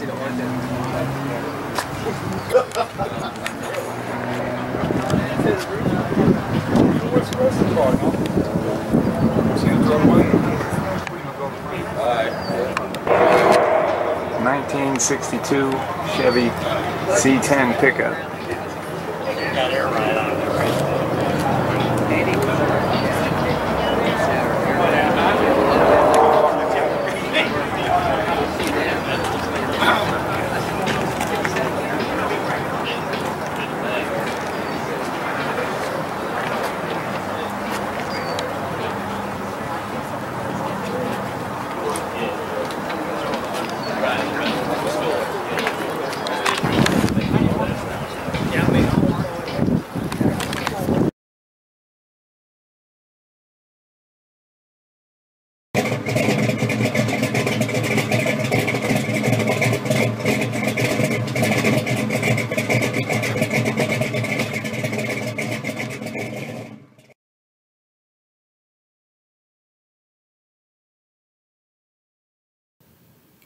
it on the. What's the rest of the car, no? See the drum one? What are you gonna go for? 1962 Chevy C10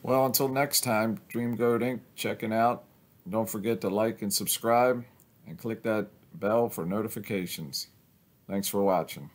Well, until next time, Dream Goat Inc. checking out. Don't forget to like and subscribe and click that bell for notifications. Thanks for watching.